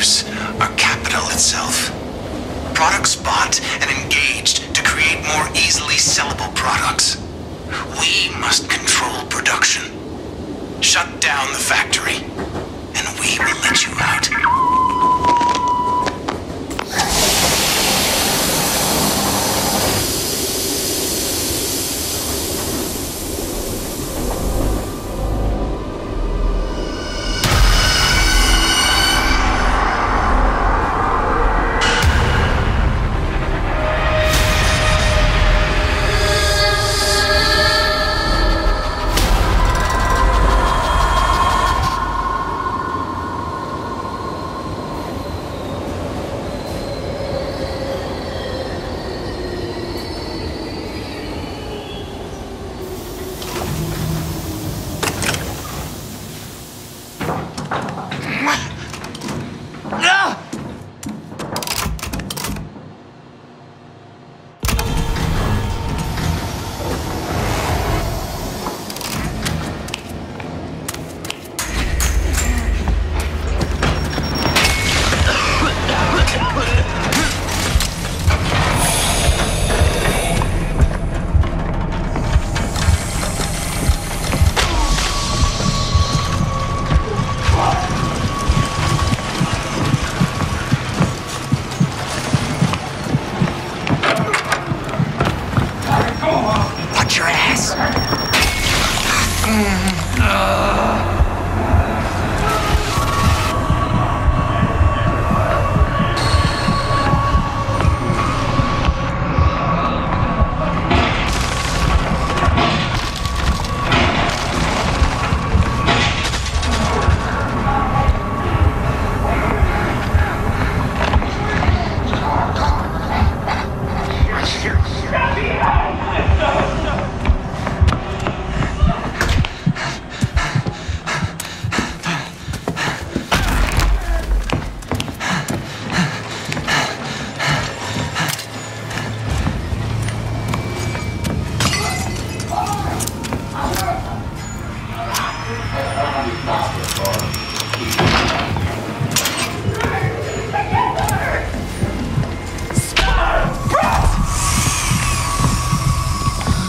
competitors, our capital itself. Products bought and engaged to create more easily sellable products. We must control production. Shut down the factory, and we will let you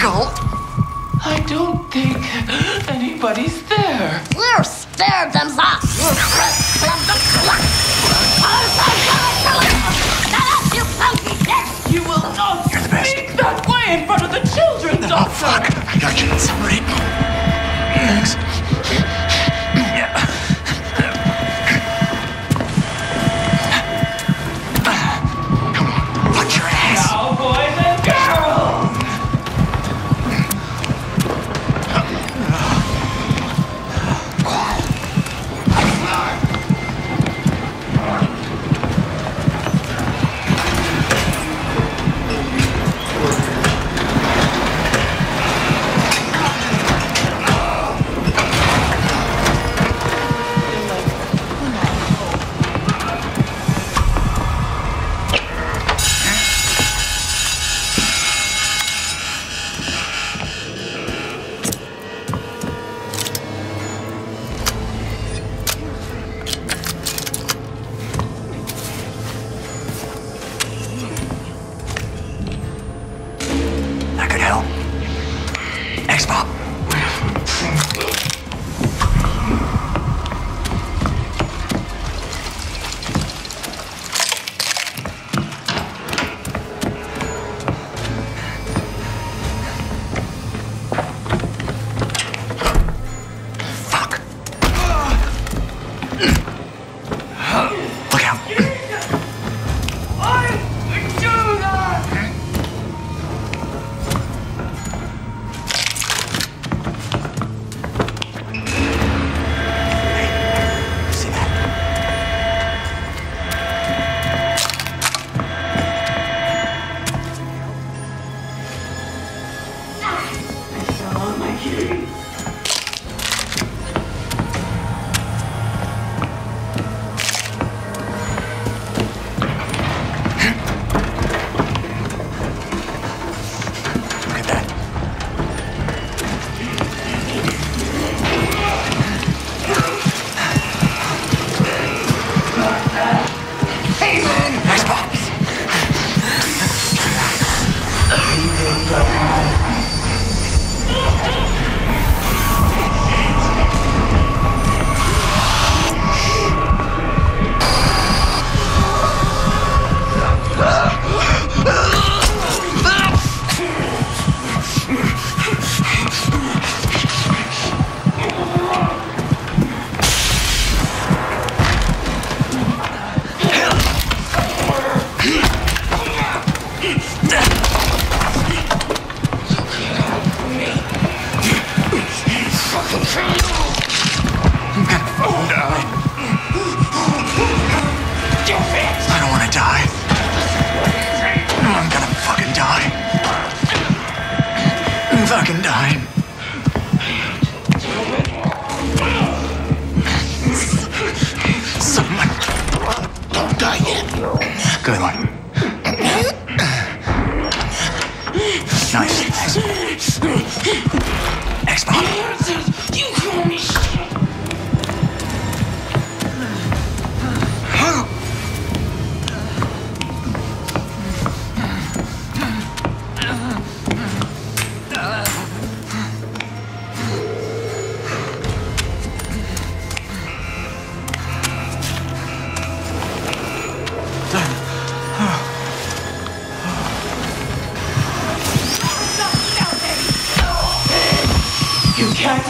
Go. I don't think anybody's there. We're scared them up. You will not You're the best. speak that way in front of the children, Oh, Doctor. fuck. I got you. Look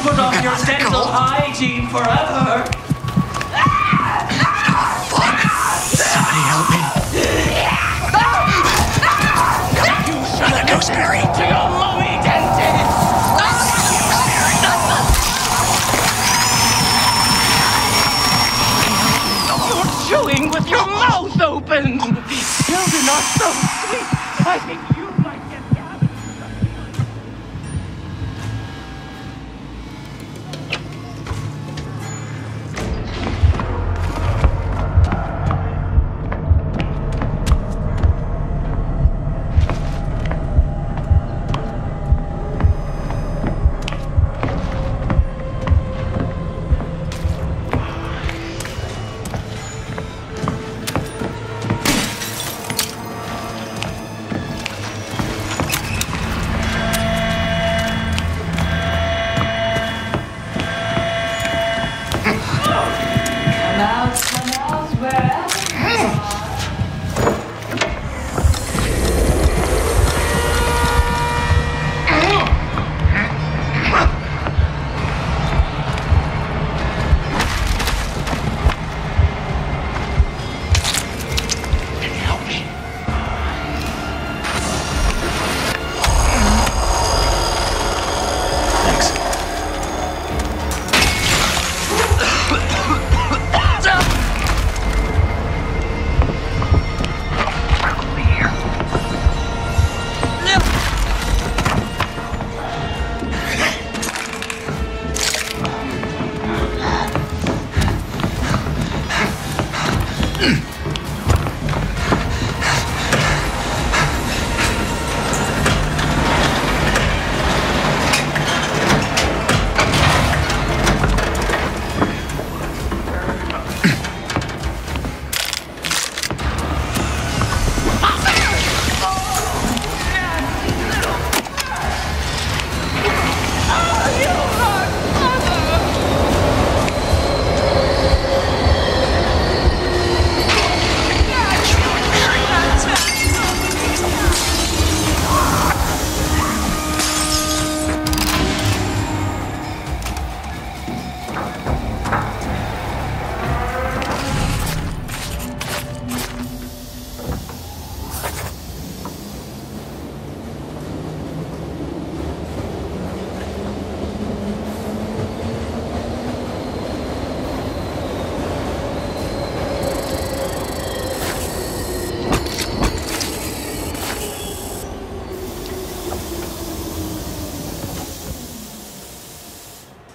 put off your dental hygiene forever. Fuck. Somebody help me. Another gooseberry. Mm.